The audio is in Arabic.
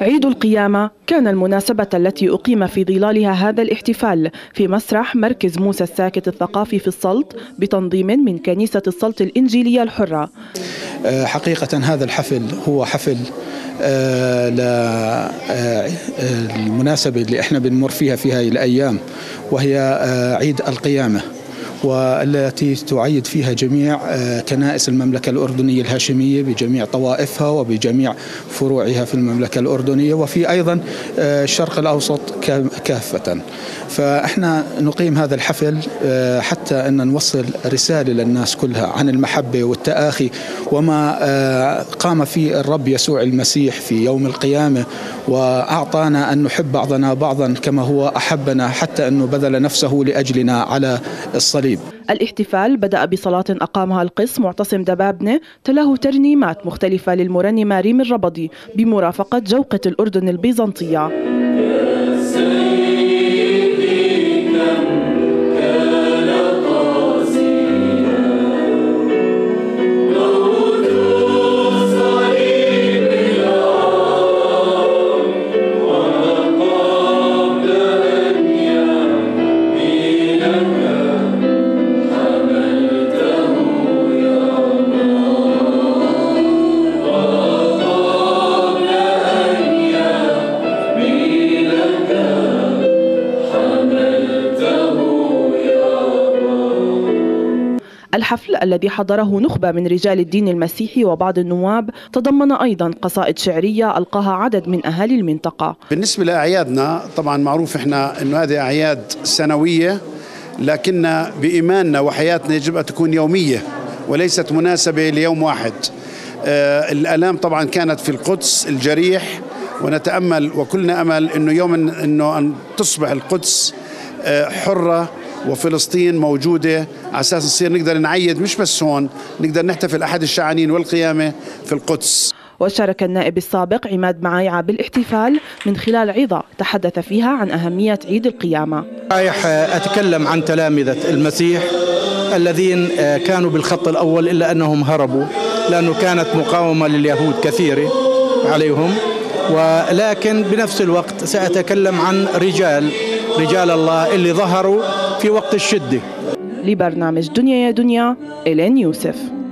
عيد القيامة. كان المناسبة التي أقيم في ظلالها هذا الاحتفال في مسرح مركز موسى الساكت الثقافي في السلط بتنظيم من كنيسة السلط الإنجيلية الحرة. حقيقة هذا الحفل هو حفل للمناسبة اللي إحنا بنمر فيها في هذه الأيام وهي عيد القيامة. والتي تعيد فيها جميع كنائس المملكة الأردنية الهاشمية بجميع طوائفها وبجميع فروعها في المملكة الأردنية وفي أيضا الشرق الأوسط كافة. فإحنا نقيم هذا الحفل حتى أن نوصل رسالة للناس كلها عن المحبة والتآخي وما قام فيه الرب يسوع المسيح في يوم القيامة وأعطانا أن نحب بعضنا بعضا كما هو أحبنا حتى أنه بذل نفسه لأجلنا على الصليب. الاحتفال بدأ بصلاة أقامها القس معتصم دبابنة تلاه ترنيمات مختلفة للمرنمة ريم الربضي بمرافقة جوقة الأردن البيزنطية. الحفل الذي حضره نخبة من رجال الدين المسيحي وبعض النواب تضمن أيضا قصائد شعرية ألقاها عدد من أهالي المنطقة. بالنسبة لأعيادنا طبعا معروف إحنا أنه هذه أعياد سنوية لكن بإيماننا وحياتنا يجب أن تكون يومية وليست مناسبة ليوم واحد. آه الآلام طبعا كانت في القدس الجريح ونتأمل وكلنا أمل أنه يوم أنه أن تصبح القدس آه حرة وفلسطين موجودة على أساس نصير نقدر نعيد مش بس هون نقدر نحتفل أحد الشعانين والقيامة في القدس. وشارك النائب السابق عماد معايعة بالاحتفال من خلال عظة تحدث فيها عن أهمية عيد القيامة. رايح أتكلم عن تلامذة المسيح الذين كانوا بالخط الأول إلا أنهم هربوا لأنه كانت مقاومة لليهود كثيرة عليهم. ولكن بنفس الوقت سأتكلم عن رجال رجال الله اللي ظهروا في وقت الشدة. لبرنامج دنيا يا دنيا إلين يوسف.